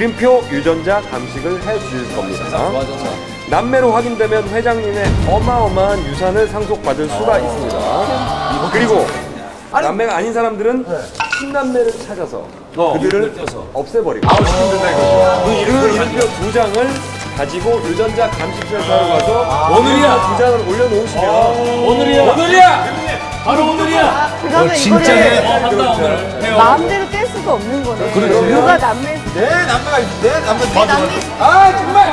이름표 유전자 감식을 해줄 겁니다. 남매로 확인되면 회장님의 어마어마한 유산을 상속받을 수가 있습니다. 그리고 남매가 아닌 사람들은 친남매를 찾아서 그들을 없애버리고 아웃시킨다 이거죠. 그 이름표 두 장을 가지고 유전자 감식센터로 가서 오늘이야. 두 장을 올려놓으시면 오늘이야. 오늘이야. 바로 오늘이야. 그러면 진짜 이거를 해. 어, 한다 오늘. 마음대로 뗄 수가 없는 거네. 그렇죠. 누가 남매 내 남매가 있- 내 남매 내 남매 아 정말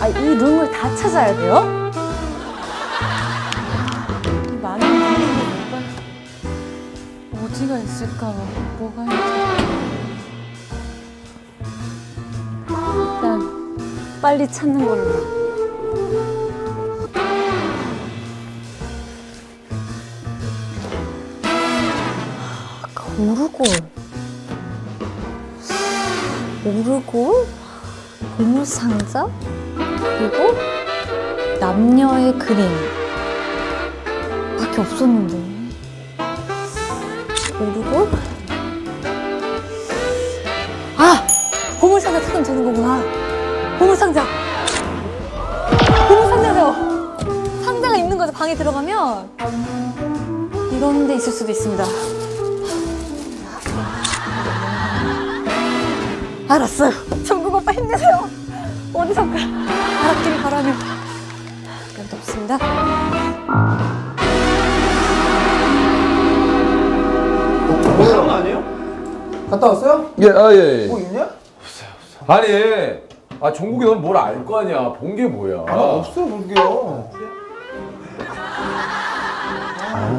아, 이 룸을 다 찾아야 돼요? 이 많은 어디가 있을까? 뭐가? 일 빨리 찾는 걸로. 오르골. 오르골? 보물상자? 그리고 남녀의 그림 밖에 없었는데 그리고 아! 보물상자 찾으면 되는 거구나 보물상자 보물상자죠 상자가 있는 거죠 방에 들어가면 이런 데 있을 수도 있습니다 알았어요 정국 오빠 힘내세요 어디선가 알았기를 바라며 연도 없습니다 그런 거 아니에요? 갔다 왔어요? 예, 아 예. 뭐 있냐? 아니, 아 종국이 넌 뭘 알 거 아니야? 본 게 뭐야? 아 없어 그게요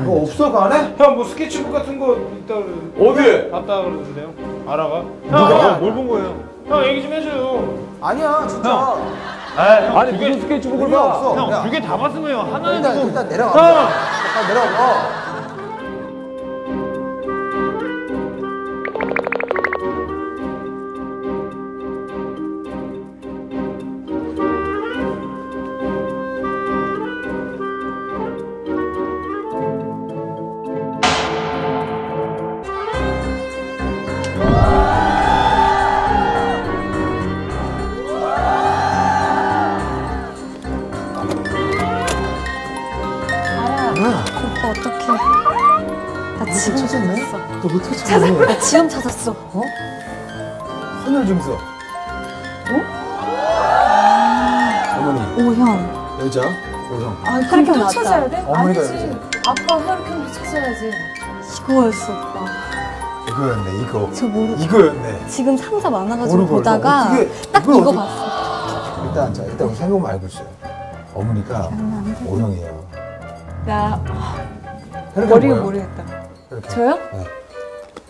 뭐 없어 그 안에? 형 뭐 스케치북 같은 거 있다 그러는데 어디? 봤다 그러는데요? 알아가? 누가? 형, 뭘본 거예요? 형 얘기 좀 해줘요. 아니야 진짜 형, 아니 두 개, 무슨 스케치북을 의미 봐? 없어 형, 야, 두개 다 봤으면 형 하나는 일단 좀. 일단 내려가 형! 잠깐 내려가 알아 오빠 어떡해. 나 지금 찾았네? 찾았어. 너 어떻게 찾았어? 나 지금 찾았어. 헌혈 증서 어머니. 오형. 여자? 오형. 아 혈액형 나왔다 찾아야 돼? 어머니가 여자. 아빠 혈액형도 찾아야지. 이거였어 오빠. 이거였네 이거. 저 모르 이거였네. 지금 상자 많아가지고 보다가 어떻게- 딱 이거 어떻게- 봤어. 일단 자 일단 우리 생각만 알고 있어요. 어머니가 O형이에요 나 혈액형 머리가? 모르겠다. 혈액형. 저요? 네.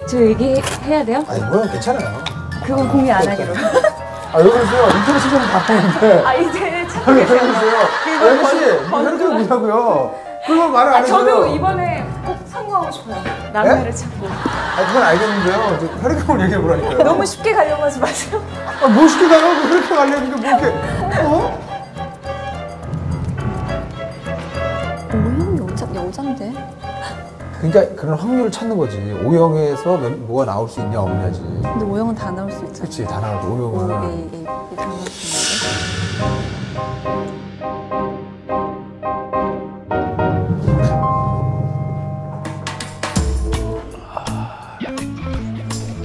저 얘기해야 돼요? 아니 뭐야 괜찮아요. 그건 공개 안 하기로. 아 여기 보세요. 인터넷 시장을 다 보는데. 아 이제 여기 찾고 여기 계세요. 보세요. 아, 여기 씨 혈액형 뭐냐고요. 그걸 말을 안 해줘요. 저도 이번에 꼭 성공하고 싶어요. 남매를 찾고. 아 그건 알겠는데요. 저 혈액형을 얘기해 보라니까요. 너무 쉽게 가려고 하지 마세요. 아, 뭐 시키다가 그 혈액형 알려는 게뭐 이렇게 어? 여잔데? 그러니까 그런 확률을 찾는 거지 O형에서 몇- 뭐가 나올 수 있냐 없냐지 근데 오형은 다 나올 수 있잖아 그치 다 나오고 오, O형은 이게 이게 이게 다 나올 수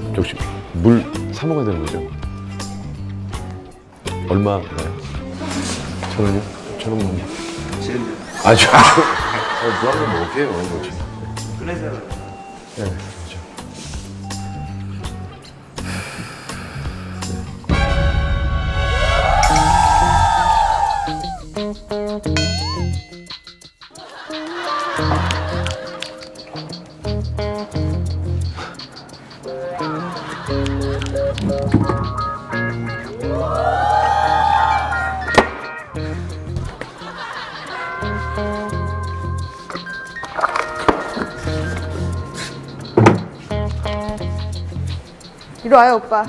있는데 혹시 물 사 먹어야 되는 거죠? 얼마나요? 천 원이요? 천 원만. 아, 저, 저, 무한면 먹게요. 그렇죠. 그래서. 네, 그렇죠. 이리 와요 오빠